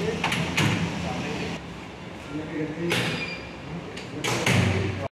करके